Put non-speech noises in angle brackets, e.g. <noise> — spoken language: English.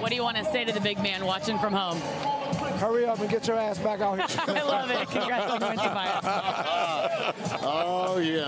What do you want to say to the big man watching from home? Hurry up and get your ass back out here. <laughs> I love it. Congrats on the win, Tobias. <laughs> oh, yeah.